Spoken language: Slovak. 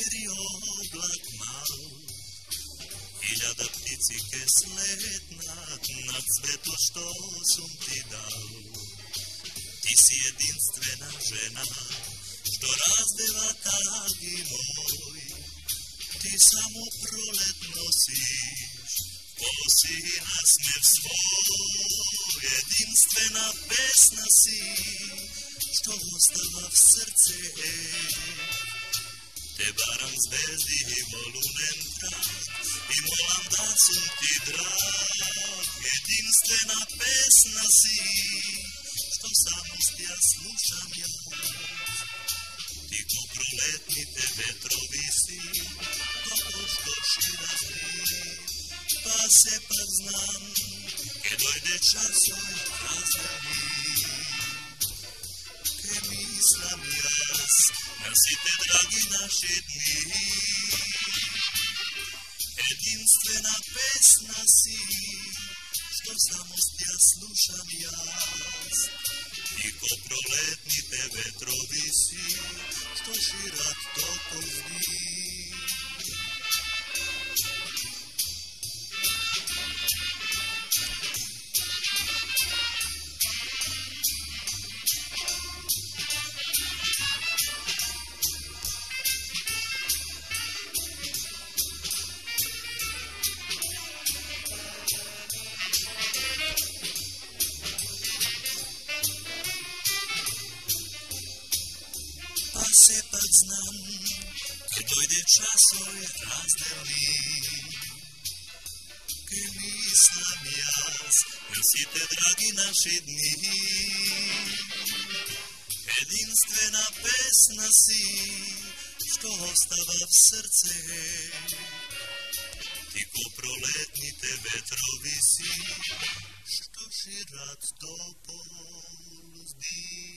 четири облак мал. Илјада птици ке сметнат над цвето што сум ти дал. Ти си единствена жена, што раздева таги мој. Ти само пролет носиш, поси на смев свој. Единствена песна си, што остава в срце е. Baram zvezdi i volunem trak, i molam da su ti drag. Jedinstvena pesna si, što samo ja slušam. Ti ko proletni te si, dobro što pa se pa znam, dojde časom razveni. Ke mislim jas, nosite dragi naši dni. Jedinstvena pesna si, što samo ja slušam jas. Ti ko proletni te vetrovi si, što širat topol zdi. Pak znam, kad dojde časoj razdeli. Ke mislim jas, nosite dragi naši dni. Jedinstvena pesna si, što ostava v srce. Ti ko proletni te vetrovi si, što širat do pol zdi.